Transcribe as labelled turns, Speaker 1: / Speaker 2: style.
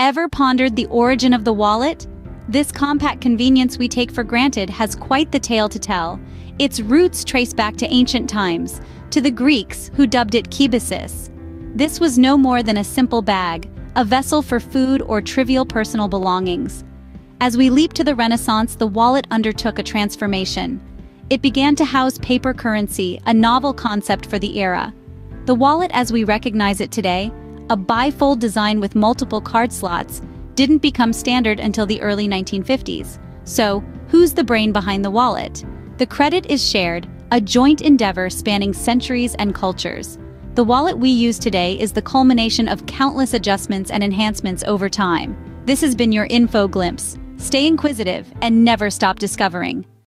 Speaker 1: Ever pondered the origin of the wallet? This compact convenience we take for granted has quite the tale to tell. Its roots trace back to ancient times, to the Greeks who dubbed it kibisis. This was no more than a simple bag, a vessel for food or trivial personal belongings. As we leap to the Renaissance, the wallet undertook a transformation. It began to house paper currency, a novel concept for the era. The wallet as we recognize it today, a bifold design with multiple card slots, didn't become standard until the early 1950s. So, who's the brain behind the wallet? The credit is shared, a joint endeavor spanning centuries and cultures. The wallet we use today is the culmination of countless adjustments and enhancements over time. This has been your info glimpse. Stay inquisitive and never stop discovering.